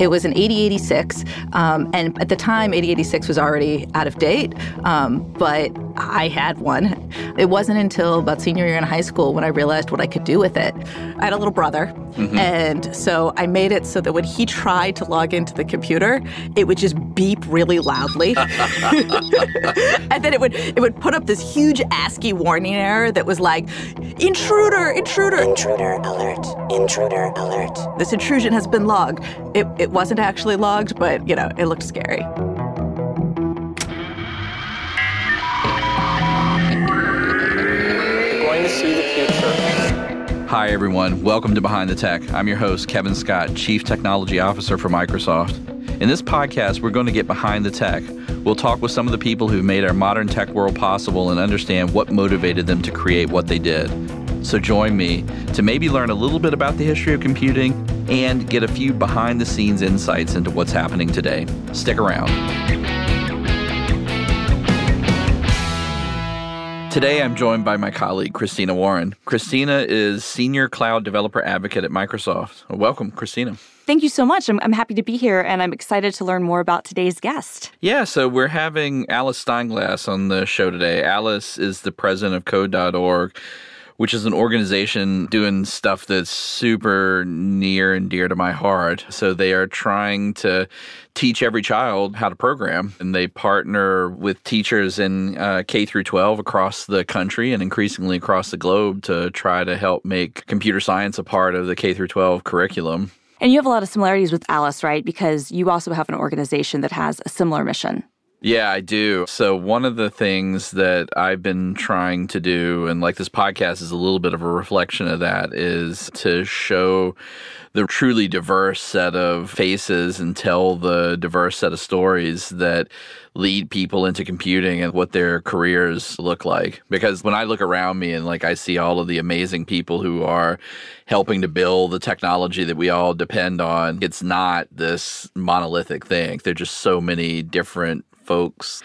It was an 8086, um, and at the time, 8086 was already out of date, um, but I had one. It wasn't until about senior year in high school when I realized what I could do with it. I had a little brother, mm-hmm. and so I made it so that when he tried to log into the computer, it would just beep really loudly, and then it would it would put up this huge ASCII warning error that was like, "Intruder, intruder, intruder alert, intruder alert." This intrusion has been logged. It it wasn't actually logged, but you know it looked scary. Hi, everyone. Welcome to Behind the Tech. I'm your host, Kevin Scott, Chief Technology Officer for Microsoft. In this podcast, we're going to get behind the tech. We'll talk with some of the people who've made our modern tech world possible and understand what motivated them to create what they did. So join me to maybe learn a little bit about the history of computing and get a few behind the scenes insights into what's happening today. Stick around. Today, I'm joined by my colleague, Christina Warren. Christina is Senior Cloud Developer Advocate at Microsoft. Welcome, Christina. Thank you so much. I'm, I'm, happy to be here and I'm excited to learn more about today's guest. Yeah, so we're having Alice Steinglass on the show today. Alice is the president of Code.org which is an organization doing stuff that's super near and dear to my heart. So they are trying to teach every child how to program, and they partner with teachers in uh, K through 12 across the country and increasingly across the globe to try to help make computer science a part of the K through 12 curriculum. And you have a lot of similarities with Alice, right? Because you also have an organization that has a similar mission. Yeah, I do. So, one of the things that I've been trying to do, and like this podcast is a little bit of a reflection of that, is to show the truly diverse set of faces and tell the diverse set of stories that lead people into computing and what their careers look like. Because when I look around me and like I see all of the amazing people who are helping to build the technology that we all depend on, it's not this monolithic thing. There are just so many different folks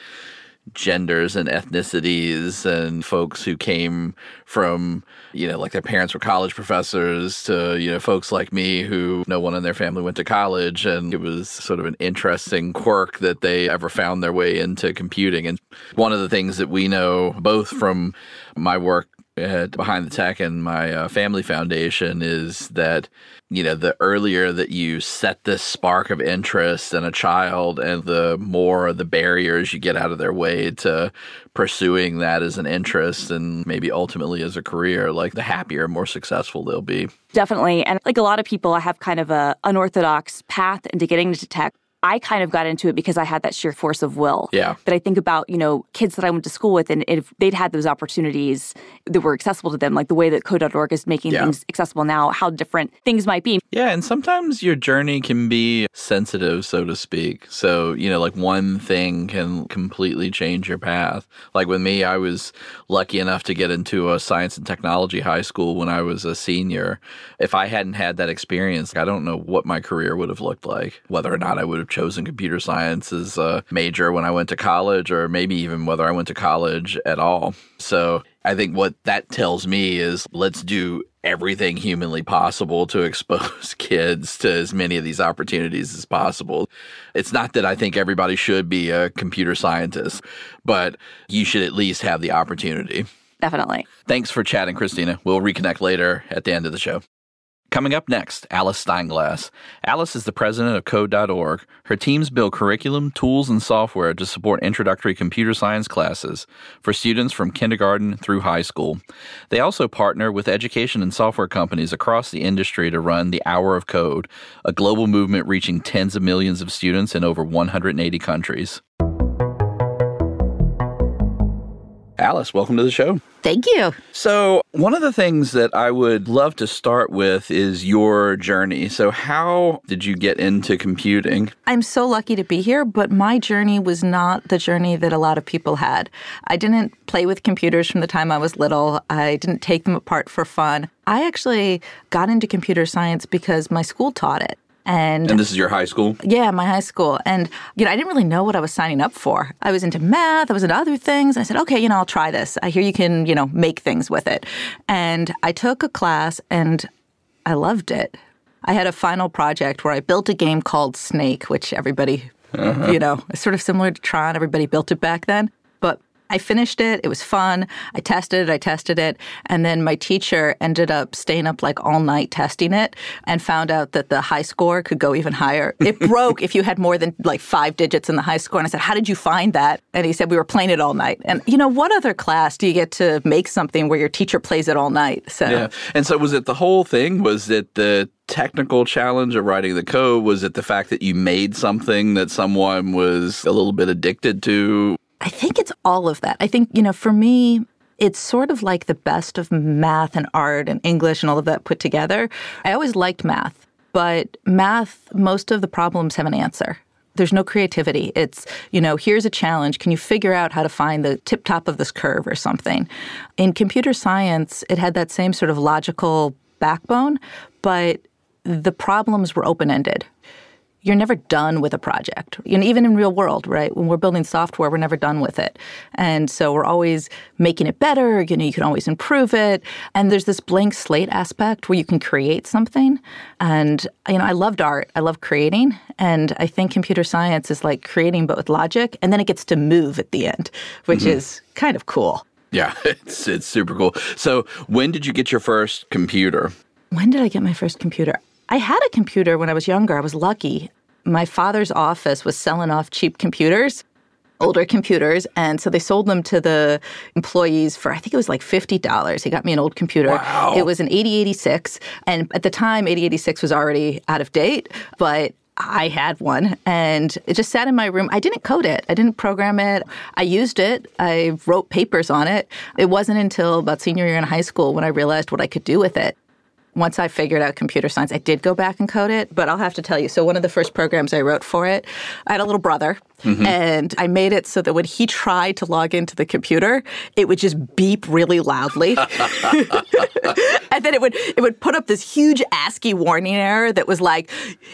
genders and ethnicities and folks who came from you know like their parents were college professors to you know folks like me who no one in their family went to college. And it was sort of an interesting quirk that they ever found their way into computing. And one of the things that we know both from my work at Behind the Tech and my uh, family foundation is that you know the earlier that you set this spark of interest in a child and the more the barriers you get out of their way to pursuing that as an interest and maybe ultimately as a career like the happier more successful they'll be. Definitely. And like a lot of people i have kind of a unorthodox path into getting into tech I kind of got into it because I had that sheer force of will. Yeah. That I think about, you know, kids that I went to school with, and if they'd had those opportunities that were accessible to them, like the way that Code.org is making yeah. things accessible now, how different things might be. Yeah. And sometimes your journey can be sensitive, so to speak. So, you know, like one thing can completely change your path. Like with me, I was lucky enough to get into a science and technology high school when I was a senior. If I hadn't had that experience, I don't know what my career would have looked like, whether or not I would have chosen computer science as a major when I went to college, or maybe even whether I went to college at all. So I think what that tells me is let's do everything humanly possible to expose kids to as many of these opportunities as possible. It's not that I think everybody should be a computer scientist, but you should at least have the opportunity. Definitely. Thanks for chatting, Christina. We'll reconnect later at the end of the show. Coming up next, Alice Steinglass. Alice is the president of Code.org. Her teams build curriculum, tools, and software to support introductory computer science classes for students from kindergarten through high school. They also partner with education and software companies across the industry to run the Hour of Code, a global movement reaching tens of millions of students in over 180 countries. Alice, welcome to the show. Thank you. So, one of the things that I would love to start with is your journey. So, how did you get into computing? I'm so lucky to be here, but my journey was not the journey that a lot of people had. I didn't play with computers from the time I was little, I didn't take them apart for fun. I actually got into computer science because my school taught it. And, and this is your high school? Yeah, my high school. And, you know, I didn't really know what I was signing up for. I was into math, I was into other things. I said, okay, you know, I'll try this. I hear you can, you know, make things with it. And I took a class and I loved it. I had a final project where I built a game called Snake, which everybody, uh-huh. you know, is sort of similar to Tron. Everybody built it back then. I finished it. It was fun. I tested it. I tested it. And then my teacher ended up staying up like all night testing it and found out that the high score could go even higher. It broke if you had more than like five digits in the high score. And I said, How did you find that? And he said, We were playing it all night. And, you know, what other class do you get to make something where your teacher plays it all night? So, Yeah. And so was it the whole thing? Was it the technical challenge of writing the code? Was it the fact that you made something that someone was a little bit addicted to? I think it's all of that. I think, you know, for me, it's sort of like the best of math and art and English and all of that put together. I always liked math, but math, most of the problems have an answer. There's no creativity. It's, you know, here's a challenge. Can you figure out how to find the tip top of this curve or something? In computer science, it had that same sort of logical backbone, but the problems were open ended you're never done with a project. You know, even in real world, right? When we're building software, we're never done with it. And so we're always making it better. You know, you can always improve it. And there's this blank slate aspect where you can create something. And, you know, I loved art. I love creating. And I think computer science is like creating but with logic. And then it gets to move at the end, which mm-hmm. is kind of cool. Yeah, it's it's super cool. So, when did you get your first computer? When did I get my first computer? I had a computer when I was younger. I was lucky. My father's office was selling off cheap computers, older computers, and so they sold them to the employees for I think it was like $50. He got me an old computer. Wow. It was an 8086, and at the time 8086 was already out of date, but I had one and it just sat in my room. I didn't code it. I didn't program it. I used it. I wrote papers on it. It wasn't until about senior year in high school when I realized what I could do with it once I figured out computer science, I did go back and code it, but I'll have to tell you. So, one of the first programs I wrote for it, I had a little brother, mm-hmm. and I made it so that when he tried to log into the computer, it would just beep really loudly. and then it would it would put up this huge ASCII warning error that was like,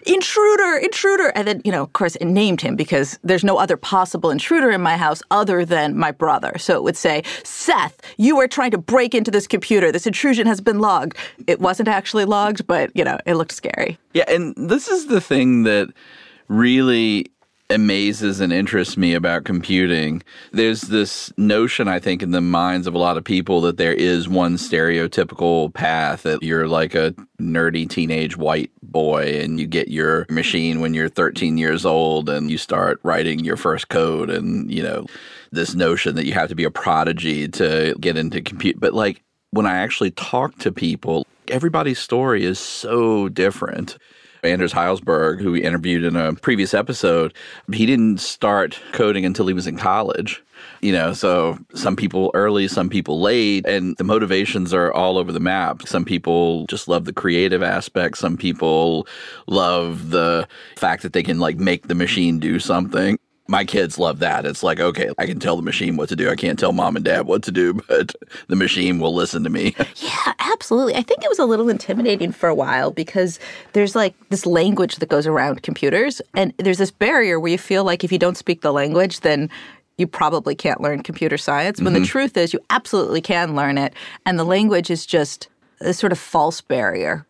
intruder, intruder. And then, you know, of course, it named him because there's no other possible intruder in my house other than my brother. So it would say, Seth, you are trying to break into this computer. This intrusion has been logged. It wasn't actually logged, but you know, it looked scary. Yeah, and this is the thing that really amazes and interests me about computing. There's this notion, I think, in the minds of a lot of people that there is one stereotypical path that you're like a nerdy teenage white boy and you get your machine when you're 13 years old and you start writing your first code and, you know, this notion that you have to be a prodigy to get into compute. But like when I actually talk to people, everybody's story is so different. Anders Hejlsberg, who we interviewed in a previous episode, he didn't start coding until he was in college. You know, so some people early, some people late, and the motivations are all over the map. Some people just love the creative aspect. Some people love the fact that they can like make the machine do something my kids love that. It's like, okay, I can tell the machine what to do. I can't tell mom and dad what to do, but the machine will listen to me. yeah, absolutely. I think it was a little intimidating for a while because there's like this language that goes around computers, and there's this barrier where you feel like if you don't speak the language, then you probably can't learn computer science. When mm-hmm. the truth is, you absolutely can learn it, and the language is just a sort of false barrier.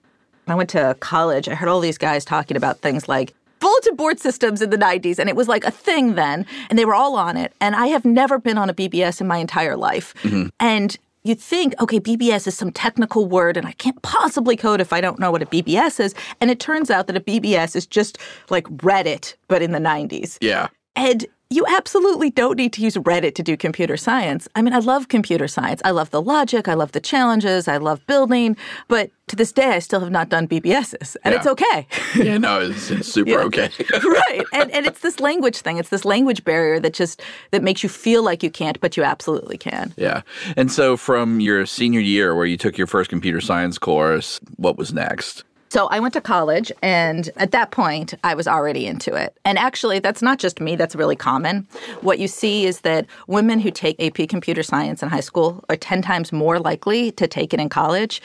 I went to college. I heard all these guys talking about things like bulletin board systems in the 90s, and it was like a thing then, and they were all on it. And I have never been on a BBS in my entire life. Mm-hmm. And you'd think, okay, BBS is some technical word, and I can't possibly code if I don't know what a BBS is. And it turns out that a BBS is just like Reddit, but in the 90s. Yeah. And you absolutely don't need to use Reddit to do computer science. I mean, I love computer science. I love the logic. I love the challenges. I love building. But to this day, I still have not done BBSs, and yeah. it's okay. yeah, no, it's, it's super yeah. okay. right, and and it's this language thing. It's this language barrier that just that makes you feel like you can't, but you absolutely can. Yeah, and so from your senior year, where you took your first computer science course, what was next? So I went to college, and at that point, I was already into it. And actually, that's not just me, that's really common. What you see is that women who take AP computer science in high school are 10 times more likely to take it in college.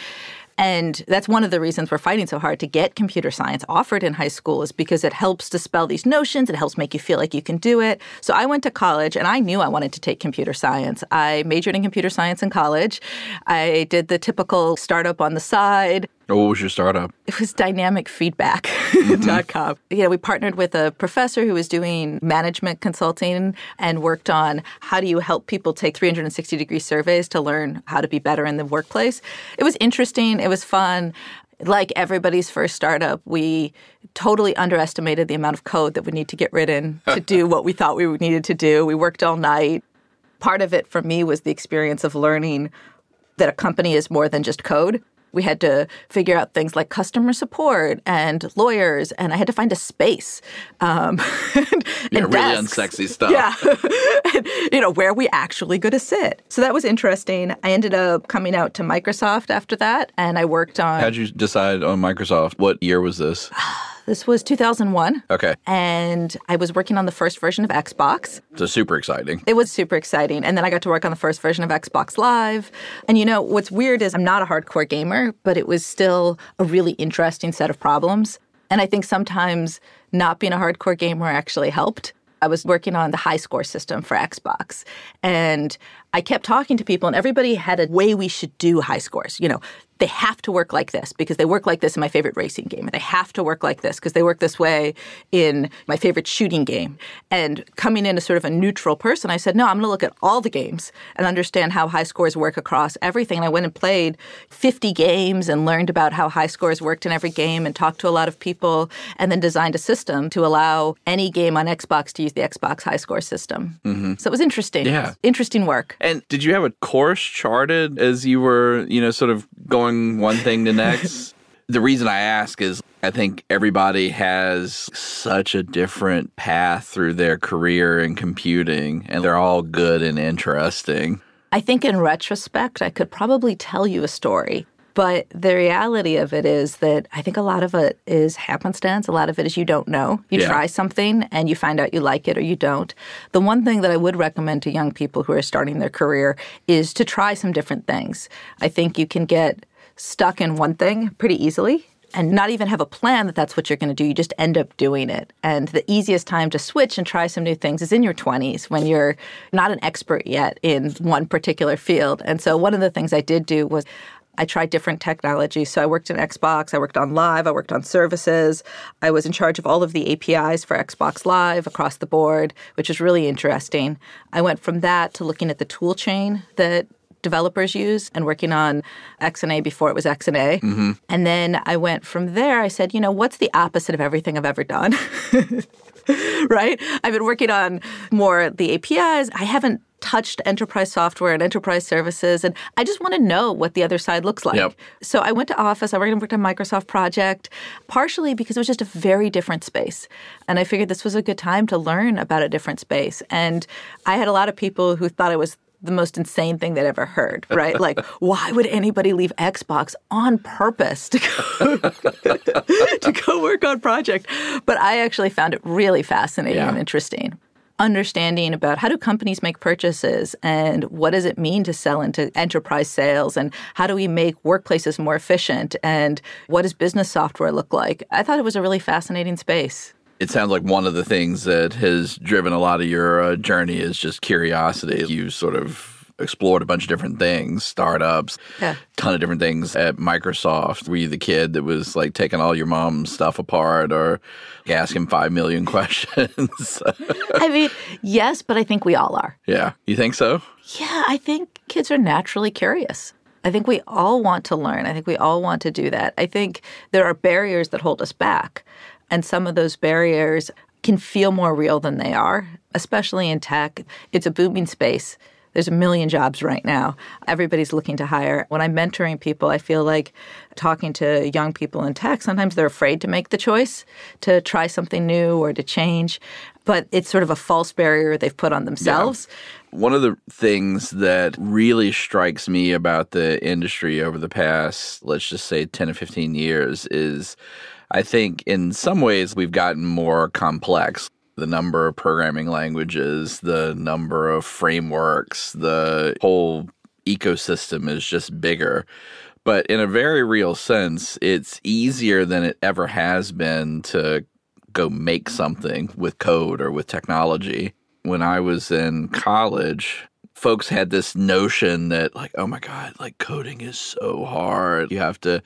And that's one of the reasons we're fighting so hard to get computer science offered in high school is because it helps dispel these notions. It helps make you feel like you can do it. So I went to college and I knew I wanted to take computer science. I majored in computer science in college. I did the typical startup on the side what was your startup? It was dynamicfeedback.com. Mm-hmm. You know, we partnered with a professor who was doing management consulting and worked on how do you help people take 360 degree surveys to learn how to be better in the workplace. It was interesting, it was fun. Like everybody's first startup, we totally underestimated the amount of code that we need to get written to do what we thought we needed to do. We worked all night. Part of it for me was the experience of learning that a company is more than just code we had to figure out things like customer support and lawyers, and I had to find a space. Um, and, yeah, and really desks. unsexy stuff. Yeah. and, you know, where we actually going to sit. So that was interesting. I ended up coming out to Microsoft after that, and I worked on. How'd you decide on Microsoft? What year was this? This was 2001. Okay. And I was working on the first version of Xbox. So super exciting. It was super exciting. And then I got to work on the first version of Xbox Live. And you know, what's weird is I'm not a hardcore gamer, but it was still a really interesting set of problems. And I think sometimes not being a hardcore gamer actually helped. I was working on the high score system for Xbox. And I kept talking to people, and everybody had a way we should do high scores. You know, they have to work like this because they work like this in my favorite racing game. And they have to work like this because they work this way in my favorite shooting game. And coming in as sort of a neutral person, I said, no, I'm going to look at all the games and understand how high scores work across everything. And I went and played 50 games and learned about how high scores worked in every game and talked to a lot of people and then designed a system to allow any game on Xbox to use the Xbox high score system. Mm-hmm. So it was interesting. Yeah. Interesting work. And did you have a course charted as you were, you know, sort of going one thing to next? the reason I ask is I think everybody has such a different path through their career in computing, and they're all good and interesting. I think in retrospect, I could probably tell you a story. But the reality of it is that I think a lot of it is happenstance. A lot of it is you don't know. You Yeah. try something and you find out you like it or you don't. The one thing that I would recommend to young people who are starting their career is to try some different things. I think you can get stuck in one thing pretty easily and not even have a plan that that's what you're going to do. You just end up doing it. And the easiest time to switch and try some new things is in your 20s when you're not an expert yet in one particular field. And so one of the things I did do was I tried different technologies. So I worked in Xbox, I worked on Live, I worked on services. I was in charge of all of the APIs for Xbox Live across the board, which was really interesting. I went from that to looking at the tool chain that developers use and working on XNA before it was XNA. Mm-hmm. And then I went from there, I said, you know, what's the opposite of everything I've ever done? right? I've been working on more the APIs. I haven't touched enterprise software and enterprise services, and I just want to know what the other side looks like. Yep. So I went to Office. I worked on Microsoft Project, partially because it was just a very different space, and I figured this was a good time to learn about a different space. And I had a lot of people who thought it was the most insane thing they'd ever heard, right? like, why would anybody leave Xbox on purpose to go, to go work on project? But I actually found it really fascinating Yeah. and interesting. Understanding about how do companies make purchases and what does it mean to sell into enterprise sales and how do we make workplaces more efficient and what does business software look like? I thought it was a really fascinating space. It sounds like one of the things that has driven a lot of your uh, journey is just curiosity. You sort of explored a bunch of different things, startups, Yeah. ton of different things at Microsoft. Were you the kid that was like taking all your mom's stuff apart or asking five million questions? I mean, yes, but I think we all are. yeah, you think so? Yeah, I think kids are naturally curious. I think we all want to learn. I think we all want to do that. I think there are barriers that hold us back. And some of those barriers can feel more real than they are, especially in tech. It's a booming space. There's a million jobs right now. Everybody's looking to hire. When I'm mentoring people, I feel like talking to young people in tech, sometimes they're afraid to make the choice to try something new or to change. But it's sort of a false barrier they've put on themselves. One of the things that really strikes me about the industry over the past, let's just say 10 or 15 years, is I think in some ways we've gotten more complex. The number of programming languages, the number of frameworks, the whole ecosystem is just bigger. But in a very real sense, it's easier than it ever has been to go make something with code or with technology. When I was in college, folks had this notion that like, oh my God, like coding is so hard. You have to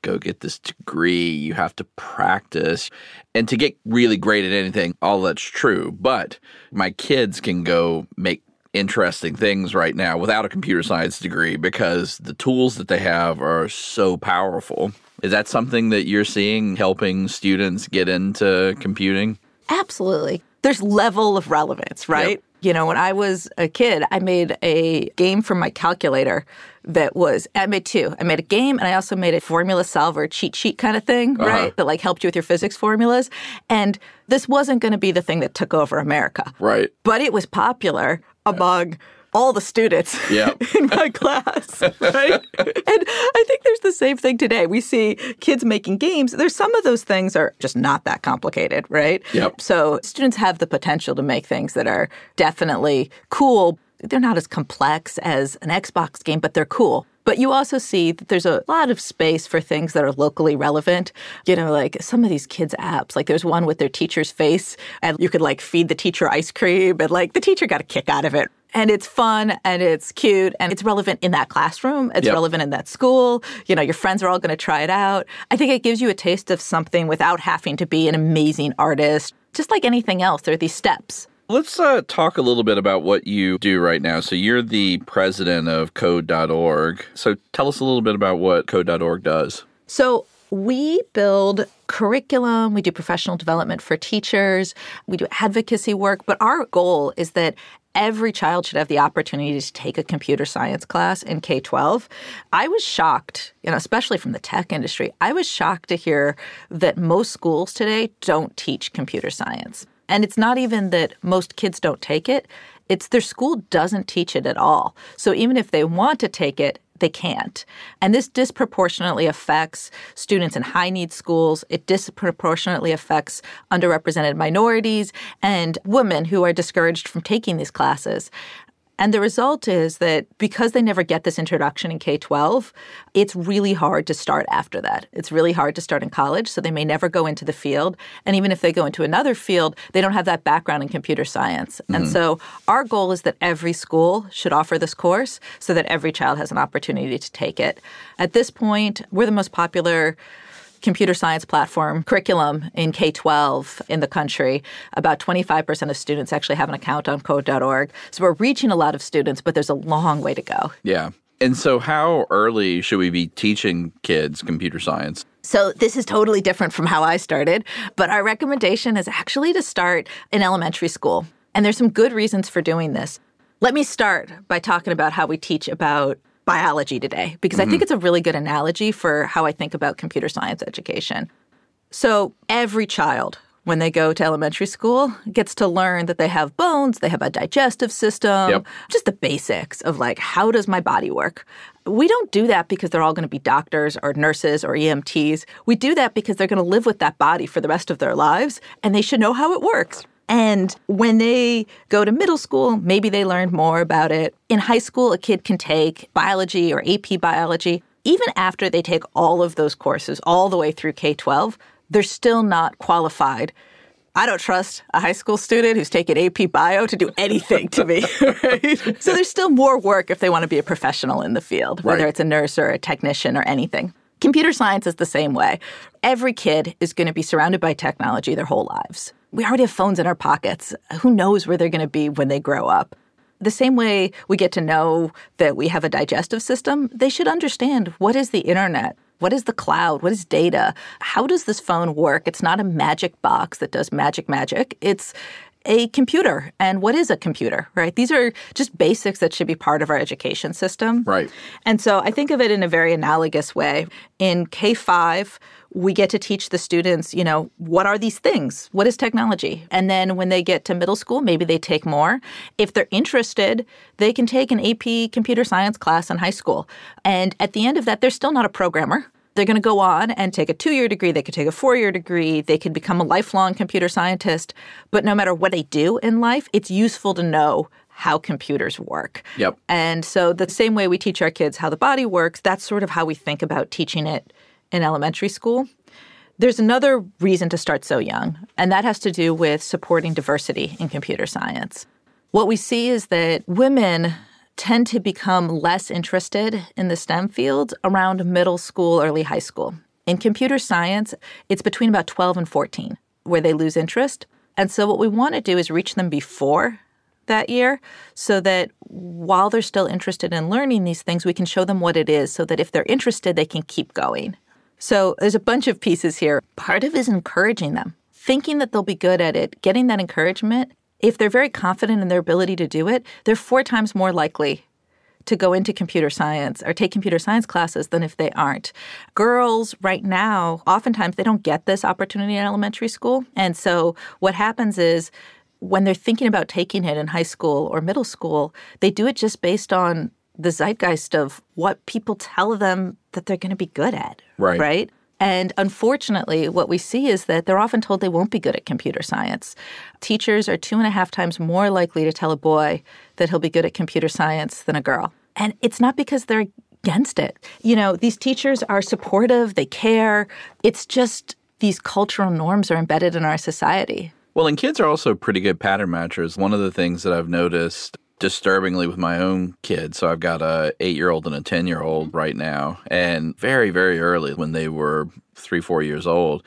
go get this degree, you have to practice. And to get really great at anything, all that's true. But my kids can go make interesting things right now without a computer science degree because the tools that they have are so powerful. Is that something that you're seeing helping students get into computing? Absolutely. There's level of relevance, right? Yep. You know, when I was a kid, I made a game from my calculator that was I made two. I made a game and I also made a formula solver cheat sheet kind of thing, uh-huh. right? That like helped you with your physics formulas. And this wasn't going to be the thing that took over America. Right. But it was popular among all the students yep. in my class, right? and I think there's the same thing today. We see kids making games. There's some of those things are just not that complicated, right? Yep. So students have the potential to make things that are definitely cool. They're not as complex as an Xbox game, but they're cool. But you also see that there's a lot of space for things that are locally relevant. You know, like some of these kids' apps, like there's one with their teacher's face, and you could like feed the teacher ice cream, and like the teacher got a kick out of it. And it's fun and it's cute and it's relevant in that classroom. It's yep. relevant in that school. You know, your friends are all going to try it out. I think it gives you a taste of something without having to be an amazing artist. Just like anything else, there are these steps. Let's uh, talk a little bit about what you do right now. So, you're the president of Code.org. So, tell us a little bit about what Code.org does. So, we build curriculum, we do professional development for teachers, we do advocacy work, but our goal is that every child should have the opportunity to take a computer science class in K 12. I was shocked, you know, especially from the tech industry, I was shocked to hear that most schools today don't teach computer science. And it's not even that most kids don't take it, it's their school doesn't teach it at all. So even if they want to take it, they can't. And this disproportionately affects students in high need schools. It disproportionately affects underrepresented minorities and women who are discouraged from taking these classes. And the result is that because they never get this introduction in K 12, it's really hard to start after that. It's really hard to start in college, so they may never go into the field. And even if they go into another field, they don't have that background in computer science. Mm-hmm. And so our goal is that every school should offer this course so that every child has an opportunity to take it. At this point, we're the most popular computer science platform curriculum in K 12 in the country. About 25% of students actually have an account on code.org. So we're reaching a lot of students, but there's a long way to go. Yeah. And so, how early should we be teaching kids computer science? So, this is totally different from how I started, but our recommendation is actually to start in elementary school. And there's some good reasons for doing this. Let me start by talking about how we teach about biology today because mm-hmm. I think mm-hmm. it's a really good analogy for how I think about computer science education. So, every child, when they go to elementary school, gets to learn that they have bones, they have a digestive system, yep. just the basics of like, how does my body work? We don't do that because they're all going to be doctors or nurses or EMTs. We do that because they're going to live with that body for the rest of their lives and they should know how it works. And when they go to middle school, maybe they learn more about it. In high school, a kid can take biology or AP biology. Even after they take all of those courses, all the way through K 12, they're still not qualified. I don't trust a high school student who's taken AP bio to do anything to me. Right? So there's still more work if they want to be a professional in the field, whether right. it's a nurse or a technician or anything. Computer science is the same way. Every kid is going to be surrounded by technology their whole lives we already have phones in our pockets. Who knows where they're going to be when they grow up? The same way we get to know that we have a digestive system, they should understand what is the internet? What is the cloud? What is data? How does this phone work? It's not a magic box that does magic magic. It's a computer. And what is a computer, right? These are just basics that should be part of our education system. Right. And so I think of it in a very analogous way. In K 5, we get to teach the students, you know, what are these things? What is technology? And then when they get to middle school, maybe they take more. If they're interested, they can take an AP computer science class in high school. And at the end of that, they're still not a programmer. They're going to go on and take a two year degree. They could take a four year degree. They could become a lifelong computer scientist. But no matter what they do in life, it's useful to know how computers work. Yep. And so the same way we teach our kids how the body works, that's sort of how we think about teaching it in elementary school. There's another reason to start so young, and that has to do with supporting diversity in computer science. What we see is that women tend to become less interested in the STEM fields around middle school, early high school. In computer science, it's between about 12 and 14 where they lose interest. And so, what we want to do is reach them before that year so that while they're still interested in learning these things, we can show them what it is so that if they're interested, they can keep going. So, there's a bunch of pieces here. Part of is encouraging them, thinking that they'll be good at it, getting that encouragement. If they're very confident in their ability to do it, they're four times more likely to go into computer science or take computer science classes than if they aren't. Girls right now, oftentimes they don't get this opportunity in elementary school. And so what happens is when they're thinking about taking it in high school or middle school, they do it just based on the zeitgeist of what people tell them that they're going to be good at. Right. Right. And unfortunately, what we see is that they're often told they won't be good at computer science. Teachers are two and a half times more likely to tell a boy that he'll be good at computer science than a girl. And it's not because they're against it. You know, these teachers are supportive, they care. It's just these cultural norms are embedded in our society. Well, and kids are also pretty good pattern matchers. One of the things that I've noticed disturbingly with my own kids. So I've got a eight year old and a ten year old mm-hmm. right now, and very very early when they were three four years old.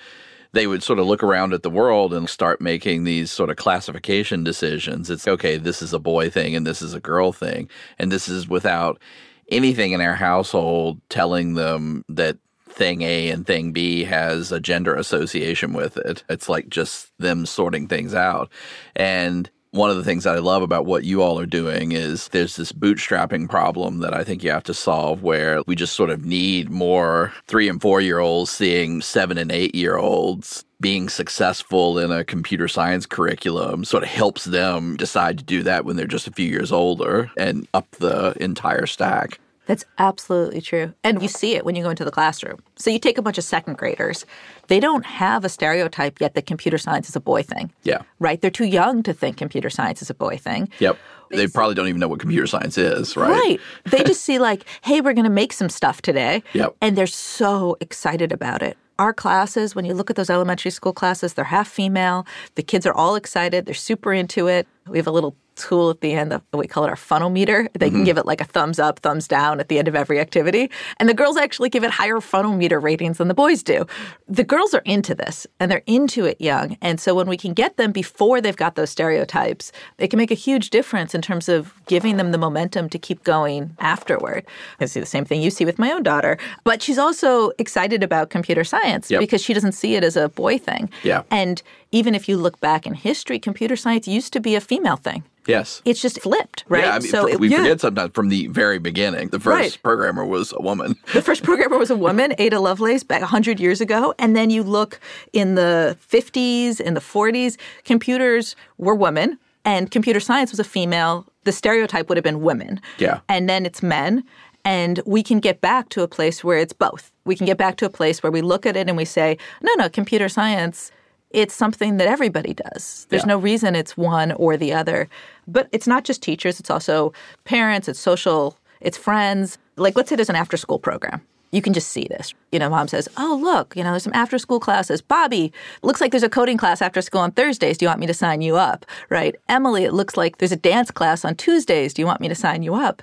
They would sort of look around at the world and start making these sort of classification decisions. It's okay, this is a boy thing and this is a girl thing. And this is without anything in our household telling them that thing A and thing B has a gender association with it. It's like just them sorting things out. And one of the things that I love about what you all are doing is there's this bootstrapping problem that I think you have to solve where we just sort of need more three and four year olds seeing seven and eight year olds being successful in a computer science curriculum sort of helps them decide to do that when they're just a few years older and up the entire stack. That's absolutely true. And you see it when you go into the classroom. So you take a bunch of second graders. They don't have a stereotype yet that computer science is a boy thing. Yeah. Right? They're too young to think computer science is a boy thing. Yep. They probably don't even know what computer science is, right? Right. They just see like, hey, we're going to make some stuff today. Yep. And they're so excited about it. Our classes, when you look at those elementary school classes, they're half female. The kids are all excited. They're super into it. We have a little tool at the end of we call it our funnel meter. They Mm-hmm. can give it like a thumbs up, thumbs down at the end of every activity. And the girls actually give it higher funnel meter ratings than the boys do. The girls are into this and they're into it young. And so when we can get them before they've got those stereotypes, it can make a huge difference in terms of giving them the momentum to keep going afterward. I see the same thing you see with my own daughter. But she's also excited about computer science Yep. because she doesn't see it as a boy thing. Yeah. And even if you look back in history, computer science used to be a female thing. Yes. It's just flipped, right? Yeah, I mean, so it- we yeah. forget sometimes from the very beginning. The first Right. programmer was a woman. The first programmer was a woman, Ada Lovelace, back 100 years ago. And then you look in the 50s, in the 40s, computers were women, and computer science was a female. The stereotype would have been women. Yeah. And then it's men. And we can get back to a place where it's both. We can get back to a place where we look at it and we say, no, no, computer science, it's something that everybody does. There's Yeah. no reason it's one or the other. But it's not just teachers, it's also parents, it's social, it's friends. Like, let's say there's an after school program. You can just see this. You know, mom says, Oh, look, you know, there's some after school classes. Bobby, looks like there's a coding class after school on Thursdays. Do you want me to sign you up? Right? Emily, it looks like there's a dance class on Tuesdays. Do you want me to sign you up?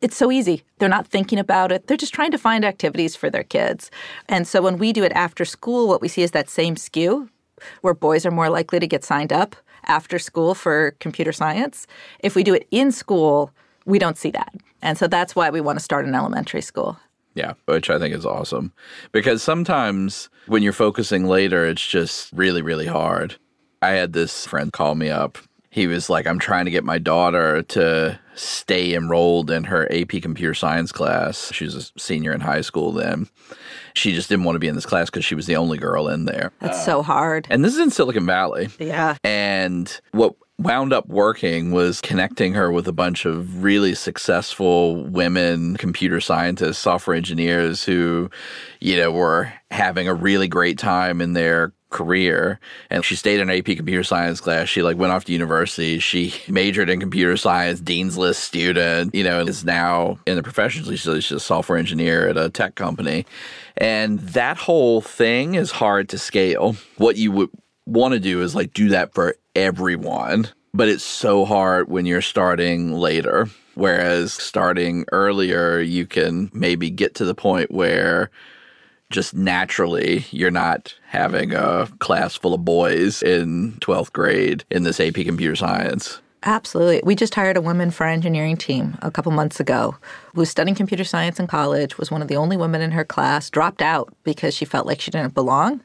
it's so easy. They're not thinking about it. They're just trying to find activities for their kids. And so when we do it after school, what we see is that same skew where boys are more likely to get signed up after school for computer science. If we do it in school, we don't see that. And so that's why we want to start in elementary school. Yeah, which I think is awesome. Because sometimes when you're focusing later, it's just really, really hard. I had this friend call me up. He was like, I'm trying to get my daughter to stay enrolled in her AP computer science class. She was a senior in high school then. She just didn't want to be in this class because she was the only girl in there. That's so hard. And this is in Silicon Valley. Yeah. And what wound up working was connecting her with a bunch of really successful women computer scientists, software engineers who, you know, were having a really great time in their career and she stayed in AP computer science class. She like went off to university. She majored in computer science, dean's list student, you know, and is now in the profession. She's she's a software engineer at a tech company. And that whole thing is hard to scale. What you would want to do is like do that for everyone, but it's so hard when you're starting later. Whereas starting earlier, you can maybe get to the point where just naturally you're not having a class full of boys in 12th grade in this AP computer science. Absolutely. We just hired a woman for our engineering team a couple months ago who was studying computer science in college, was one of the only women in her class, dropped out because she felt like she didn't belong,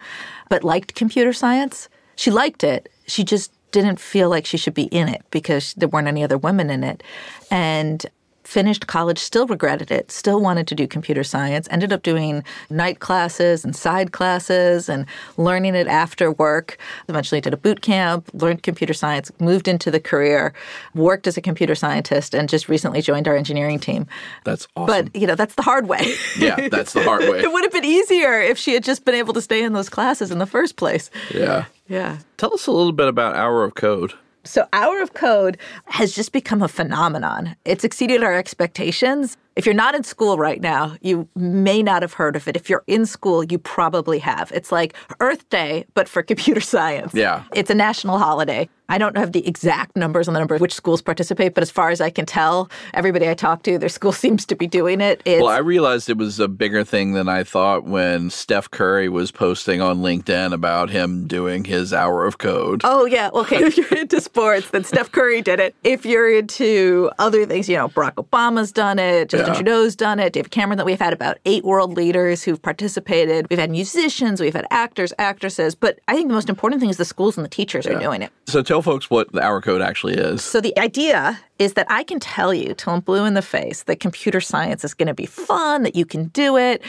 but liked computer science. She liked it. She just didn't feel like she should be in it because there weren't any other women in it. And finished college, still regretted it, still wanted to do computer science, ended up doing night classes and side classes and learning it after work. Eventually did a boot camp, learned computer science, moved into the career, worked as a computer scientist, and just recently joined our engineering team. That's awesome. But, you know, that's the hard way. yeah, that's the hard way. it would have been easier if she had just been able to stay in those classes in the first place. Yeah. Yeah. Tell us a little bit about Hour of Code. So, Hour of Code has just become a phenomenon. It's exceeded our expectations. If you're not in school right now, you may not have heard of it. If you're in school, you probably have. It's like Earth Day, but for computer science. Yeah. It's a national holiday. I don't have the exact numbers on the number of which schools participate, but as far as I can tell, everybody I talk to, their school seems to be doing it. It's, well, I realized it was a bigger thing than I thought when Steph Curry was posting on LinkedIn about him doing his hour of code. Oh, yeah. Okay. if you're into sports, then Steph Curry did it. If you're into other things, you know, Barack Obama's done it, Justin Trudeau's done it, David Cameron, that we've had about eight world leaders who've participated. We've had musicians, we've had actors, actresses. But I think the most important thing is the schools and the teachers are doing it. So tell folks what the hour code actually is. So the idea is that I can tell you till I'm blue in the face that computer science is going to be fun, that you can do it.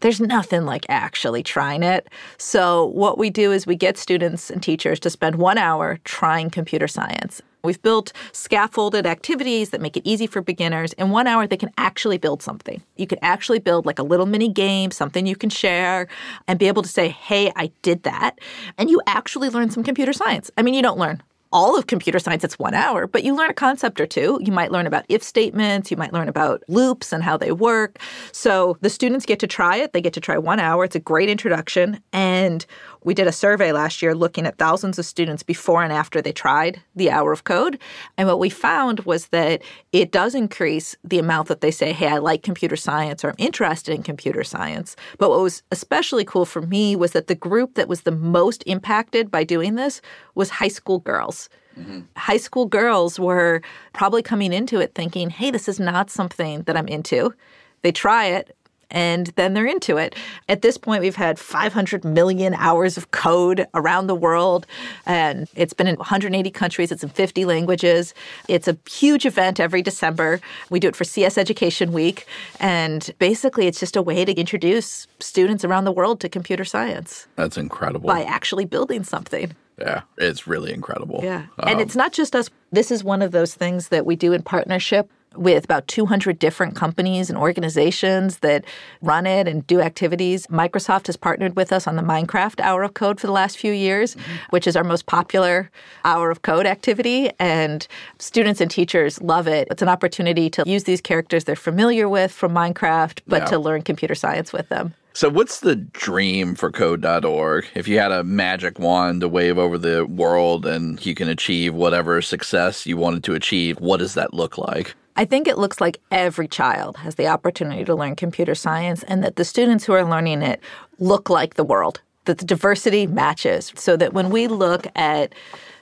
There's nothing like actually trying it. So what we do is we get students and teachers to spend one hour trying computer science. We've built scaffolded activities that make it easy for beginners. In one hour, they can actually build something. You can actually build like a little mini game, something you can share, and be able to say, hey, I did that. And you actually learn some computer science. I mean, you don't learn all of computer science, it's one hour, but you learn a concept or two. You might learn about if statements, you might learn about loops and how they work. So the students get to try it. They get to try one hour. It's a great introduction. And we did a survey last year looking at thousands of students before and after they tried the hour of code. And what we found was that it does increase the amount that they say, hey, I like computer science or I'm interested in computer science. But what was especially cool for me was that the group that was the most impacted by doing this was high school girls. Mm-hmm. High school girls were probably coming into it thinking, hey, this is not something that I'm into. They try it and then they're into it. At this point, we've had 500 million hours of code around the world, and it's been in 180 countries. It's in 50 languages. It's a huge event every December. We do it for CS Education Week, and basically, it's just a way to introduce students around the world to computer science That's incredible. by actually building something. Yeah, it's really incredible. Yeah. and Um, it's not just us. This is one of those things that we do in partnership with about 200 different companies and organizations that run it and do activities. Microsoft has partnered with us on the Minecraft Hour of Code for the last few years, mm-hmm. which is our most popular Hour of Code activity. And students and teachers love it. It's an opportunity to use these characters they're familiar with from Minecraft, but Yeah. to learn computer science with them. So, what's the dream for code.org? If you had a magic wand to wave over the world and you can achieve whatever success you wanted to achieve, what does that look like? I think it looks like every child has the opportunity to learn computer science and that the students who are learning it look like the world, that the diversity matches, so that when we look at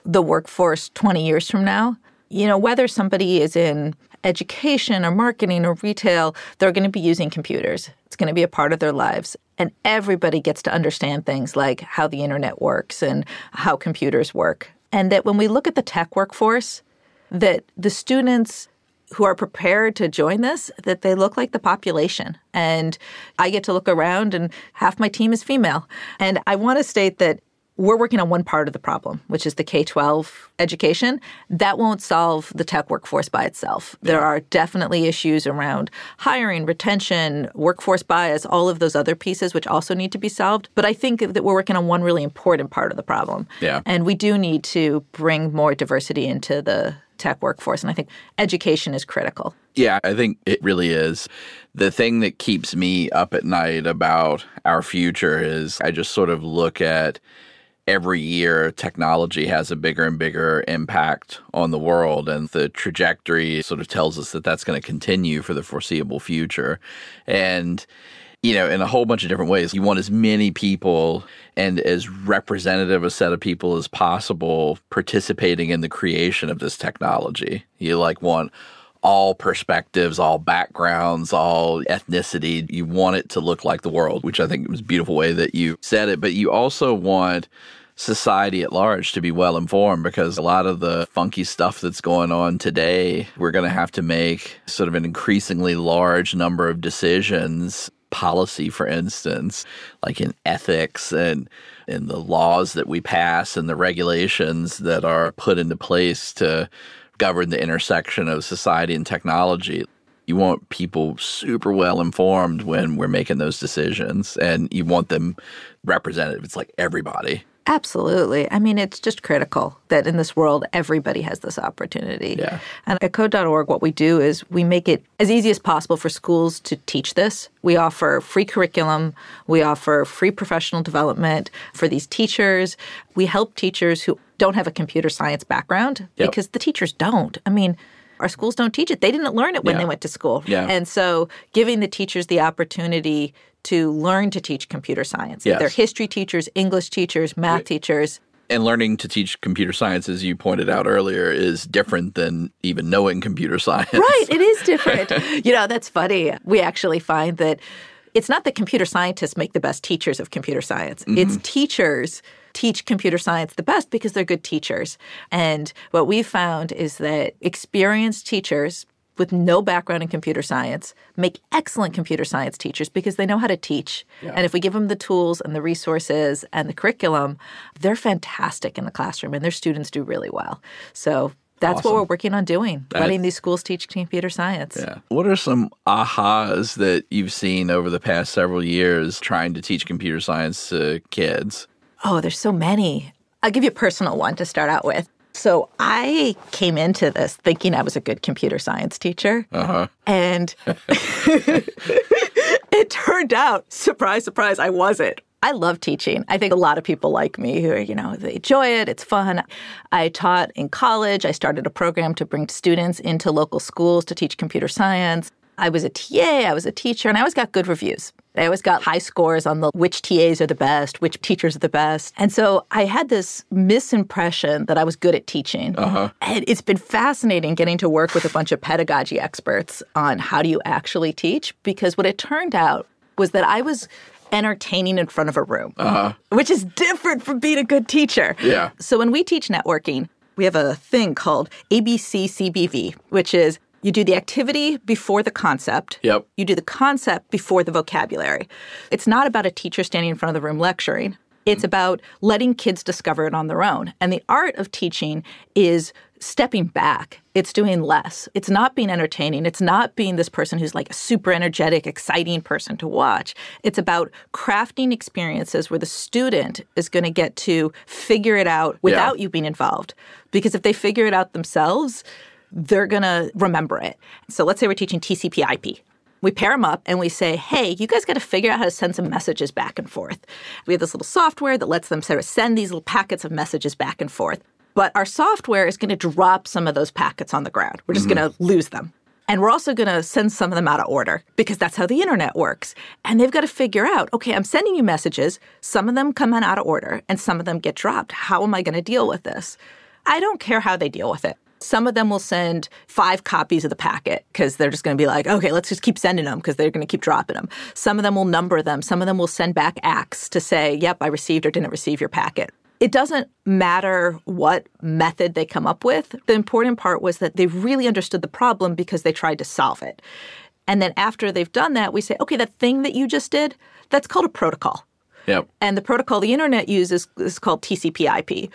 the workforce 20 years from now, you know, whether somebody is in education or marketing or retail, they're going to be using computers. It's going to be a part of their lives. And everybody gets to understand things like how the internet works and how computers work. And that when we look at the tech workforce, that the students who are prepared to join this that they look like the population. And i get to look around and half my team is female. And i want to state that we're working on one part of the problem which is the k-12 education. That won't solve the tech workforce by itself. There are definitely issues around hiring retention workforce bias all of those other pieces which also need to be solved. But i think that we're working on one really important part of the problem. Yeah. and we do need to bring more diversity into the tech workforce. And I think education is critical. Yeah, I think it really is. The thing that keeps me up at night about our future is I just sort of look at every year technology has a bigger and bigger impact on the world and the trajectory sort of tells us that that's going to continue for the foreseeable future and you know in a whole bunch of different ways you want as many people and as representative a set of people as possible participating in the creation of this technology you like want all perspectives, all backgrounds, all ethnicity. You want it to look like the world, which I think was a beautiful way that you said it. But you also want society at large to be well informed because a lot of the funky stuff that's going on today, we're going to have to make sort of an increasingly large number of decisions policy for instance like in ethics and in the laws that we pass and the regulations that are put into place to govern the intersection of society and technology. You want people super well informed when we're making those decisions, and you want them representative. It's like everybody. Absolutely. I mean, it's just critical that in this world, everybody has this opportunity. Yeah. And at code.org, what we do is we make it as easy as possible for schools to teach this. We offer free curriculum, we offer free professional development for these teachers. We help teachers who don't have a computer science background Yep. because the teachers don't. I mean, our schools don't teach it. They didn't learn it when Yeah. they went to school. Yeah. And so giving the teachers the opportunity to learn to teach computer science. Yes. They're history teachers, English teachers, math teachers. And learning to teach computer science, as you pointed out earlier, is different than even knowing computer science. Right, it is different. you know, that's funny. We actually find that it's not that computer scientists make the best teachers of computer science. Mm-hmm. It's teachers teach computer science the best because they're good teachers. And what we've found is that experienced teachers with no background in computer science make excellent computer science teachers because they know how to teach. And if we give them the tools and the resources and the curriculum, they're fantastic in the classroom and their students do really well. So that's Awesome. what we're working on doing, That- letting these schools teach computer science. Yeah. What are some ahas that you've seen over the past several years trying to teach computer science to kids? Oh, there's so many. I'll give you a personal one to start out with. So I came into this thinking I was a good computer science teacher. Uh-huh. And it turned out, surprise, surprise, I wasn't. I love teaching. I think a lot of people like me who are, you know, they enjoy it. It's fun. I taught in college. I started a program to bring students into local schools to teach computer science. I was a TA, I was a teacher, and I always got good reviews. I always got high scores on the which TAs are the best, which teachers are the best. And so I had this misimpression that I was good at teaching. Uh-huh. And it's been fascinating getting to work with a bunch of pedagogy experts on how do you actually teach because what it turned out was that I was entertaining in front of a room, uh-huh. which is different from being a good teacher. Yeah. So when we teach networking, we have a thing called ABC CBV, which is you do the activity before the concept. Yep. You do the concept before the vocabulary. It's not about a teacher standing in front of the room lecturing. It's about letting kids discover it on their own. And the art of teaching is stepping back. It's doing less. It's not being entertaining. It's not being this person who's like a super energetic, exciting person to watch. It's about crafting experiences where the student is going to get to figure it out without you being involved. Because if they figure it out themselves, they're going to remember it. So let's say we're teaching TCP IP. We pair them up and we say, hey, you guys got to figure out how to send some messages back and forth. We have this little software that lets them sort of send these little packets of messages back and forth. But our software is going to drop some of those packets on the ground. We're just mm-hmm. going to lose them. And we're also going to send some of them out of order because that's how the internet works. And they've got to figure out okay, I'm sending you messages. Some of them come in out of order and some of them get dropped. How am I going to deal with this? I don't care how they deal with it. Some of them will send five copies of the packet because they're just going to be like, okay, let's just keep sending them because they're going to keep dropping them. Some of them will number them. Some of them will send back acts to say, yep, I received or didn't receive your packet. It doesn't matter what method they come up with. The important part was that they really understood the problem because they tried to solve it. And then after they've done that, we say, okay, that thing that you just did, that's called a protocol. Yep. And the protocol the internet uses is called TCP IP.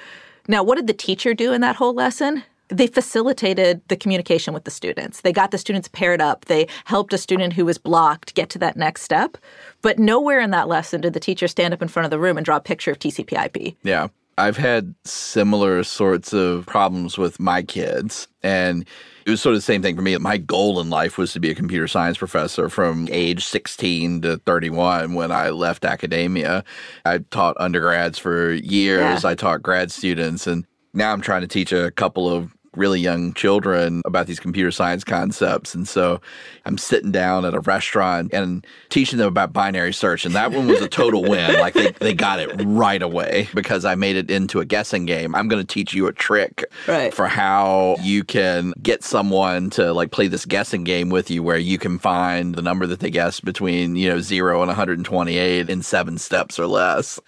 Now, what did the teacher do in that whole lesson? They facilitated the communication with the students. They got the students paired up. They helped a student who was blocked get to that next step. But nowhere in that lesson did the teacher stand up in front of the room and draw a picture of TCP IP. Yeah. I've had similar sorts of problems with my kids. And it was sort of the same thing for me. My goal in life was to be a computer science professor from age 16 to 31 when I left academia. I taught undergrads for years, yeah. I taught grad students, and now I'm trying to teach a couple of really young children about these computer science concepts. And so I'm sitting down at a restaurant and teaching them about binary search. And that one was a total win. Like they, they got it right away because I made it into a guessing game. I'm going to teach you a trick right. for how you can get someone to like play this guessing game with you where you can find the number that they guessed between, you know, zero and 128 in seven steps or less.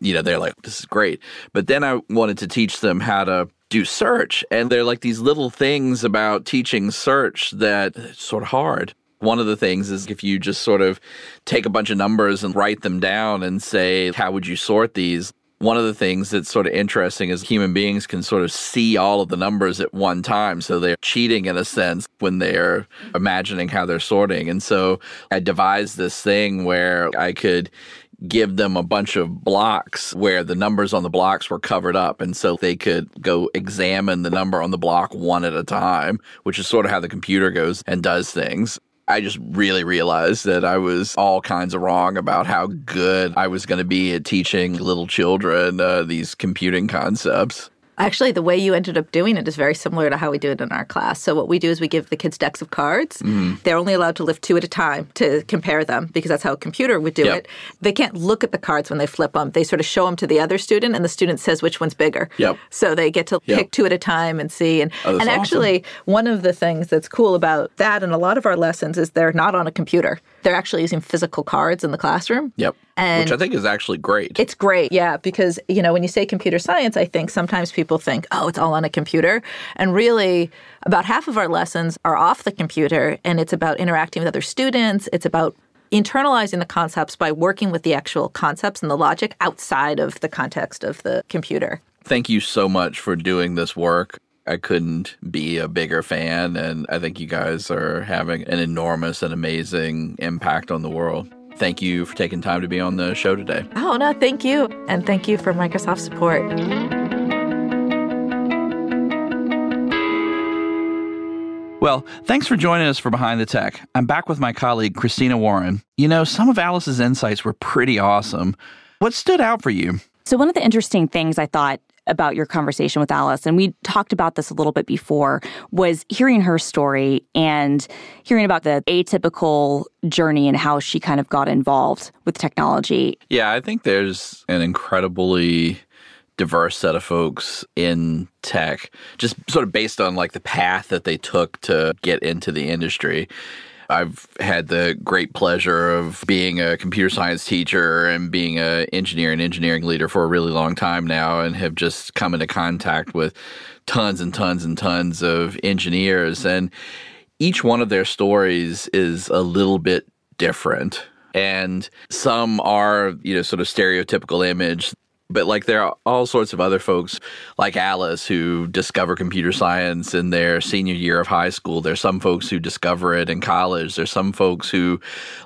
You know, they're like, this is great. But then I wanted to teach them how to do search. And they're like these little things about teaching search that sort of hard. One of the things is if you just sort of take a bunch of numbers and write them down and say, how would you sort these? One of the things that's sort of interesting is human beings can sort of see all of the numbers at one time. So they're cheating in a sense when they're imagining how they're sorting. And so I devised this thing where I could give them a bunch of blocks where the numbers on the blocks were covered up. And so they could go examine the number on the block one at a time, which is sort of how the computer goes and does things. I just really realized that I was all kinds of wrong about how good I was going to be at teaching little children uh, these computing concepts. Actually, the way you ended up doing it is very similar to how we do it in our class. So, what we do is we give the kids decks of cards. Mm-hmm. They're only allowed to lift two at a time to compare them because that's how a computer would do yep. it. They can't look at the cards when they flip them. They sort of show them to the other student, and the student says which one's bigger. Yep. So, they get to yep. pick two at a time and see. And, oh, and actually, awesome. one of the things that's cool about that and a lot of our lessons is they're not on a computer. They're actually using physical cards in the classroom. Yep. And Which I think is actually great. It's great, yeah, because you know when you say computer science, I think sometimes people think, oh, it's all on a computer, and really, about half of our lessons are off the computer, and it's about interacting with other students. It's about internalizing the concepts by working with the actual concepts and the logic outside of the context of the computer. Thank you so much for doing this work. I couldn't be a bigger fan, and I think you guys are having an enormous and amazing impact on the world thank you for taking time to be on the show today. Oh, no, thank you. And thank you for Microsoft support. Well, thanks for joining us for Behind the Tech. I'm back with my colleague, Christina Warren. You know, some of Alice's insights were pretty awesome. What stood out for you? So, one of the interesting things I thought about your conversation with Alice, and we talked about this a little bit before, was hearing her story and hearing about the atypical journey and how she kind of got involved with technology. Yeah, I think there's an incredibly diverse set of folks in tech, just sort of based on like the path that they took to get into the industry. I've had the great pleasure of being a computer science teacher and being an engineer and engineering leader for a really long time now, and have just come into contact with tons and tons and tons of engineers. And each one of their stories is a little bit different. And some are, you know, sort of stereotypical image but like there are all sorts of other folks like Alice who discover computer science in their senior year of high school. There's some folks who discover it in college. There's some folks who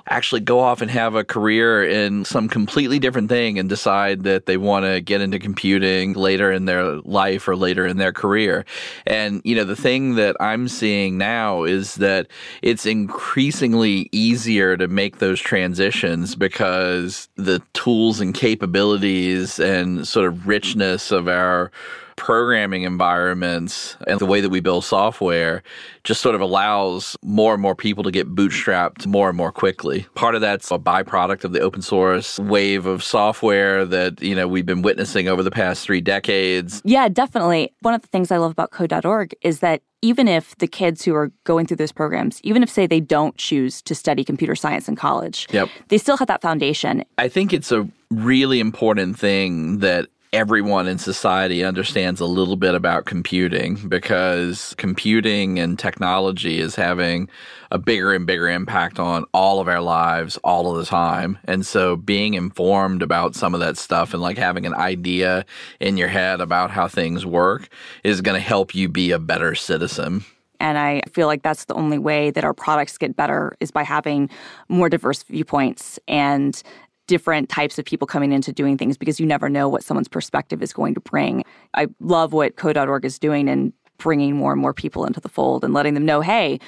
actually go off and have a career in some completely different thing and decide that they want to get into computing later in their life or later in their career. And you know, the thing that I'm seeing now is that it's increasingly easier to make those transitions because the tools and capabilities and and sort of richness of our programming environments and the way that we build software just sort of allows more and more people to get bootstrapped more and more quickly. Part of that's a byproduct of the open source wave of software that, you know, we've been witnessing over the past 3 decades. Yeah, definitely. One of the things I love about code.org is that even if the kids who are going through those programs, even if say they don't choose to study computer science in college, yep. they still have that foundation. I think it's a really important thing that everyone in society understands a little bit about computing because computing and technology is having a bigger and bigger impact on all of our lives all of the time. And so being informed about some of that stuff and like having an idea in your head about how things work is going to help you be a better citizen. And I feel like that's the only way that our products get better is by having more diverse viewpoints and different types of people coming into doing things because you never know what someone's perspective is going to bring. I love what code.org is doing and bringing more and more people into the fold and letting them know, hey,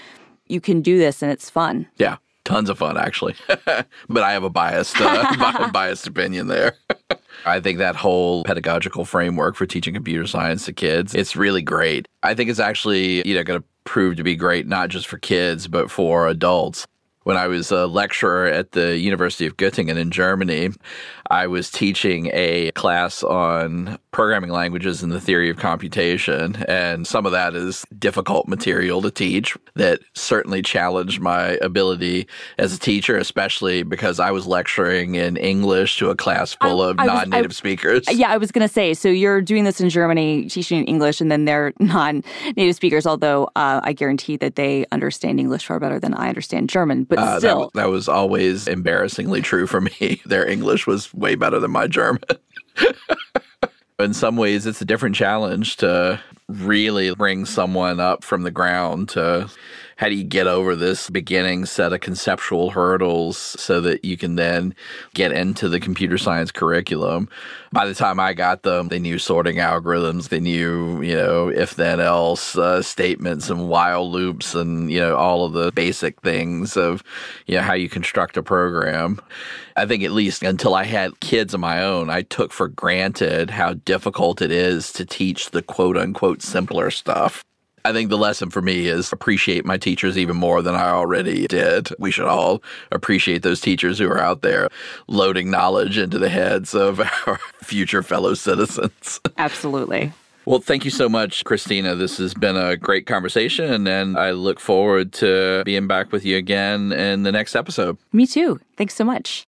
you can do this and it's fun. Yeah, tons of fun actually. but I have a biased uh, biased opinion there. I think that whole pedagogical framework for teaching computer science to kids, it's really great. I think it's actually, you know, going to prove to be great not just for kids but for adults when I was a lecturer at the University of Göttingen in Germany, I was teaching a class on programming languages and the theory of computation. And some of that is difficult material to teach that certainly challenged my ability as a teacher, especially because I was lecturing in English to a class full I, of non native speakers. Yeah, I was going to say, so you're doing this in Germany, teaching in English, and then they're non native speakers, although uh, I guarantee that they understand English far better than I understand German. But uh, still. That, that was always embarrassingly true for me. Their English was way better than my German. in some ways, it's a different challenge to really bring someone up from the ground to how do you get over this beginning set of conceptual hurdles so that you can then get into the computer science curriculum? By the time I got them, they knew sorting algorithms, they knew, you know, if then else uh, statements and while loops and, you know, all of the basic things of, you know, how you construct a program. I think at least until I had kids of my own, I took for granted how difficult it is to teach the quote unquote simpler stuff. I think the lesson for me is appreciate my teachers even more than I already did. We should all appreciate those teachers who are out there loading knowledge into the heads of our future fellow citizens. Absolutely. Well, thank you so much, Christina. This has been a great conversation, and I look forward to being back with you again in the next episode. Me too. Thanks so much.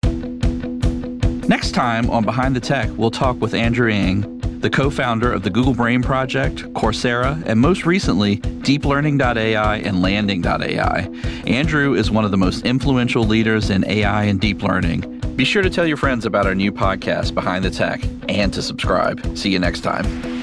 Next time on Behind the Tech, we'll talk with Andrew Ng the co founder of the Google Brain Project, Coursera, and most recently, DeepLearning.ai and Landing.ai. Andrew is one of the most influential leaders in AI and deep learning. Be sure to tell your friends about our new podcast, Behind the Tech, and to subscribe. See you next time.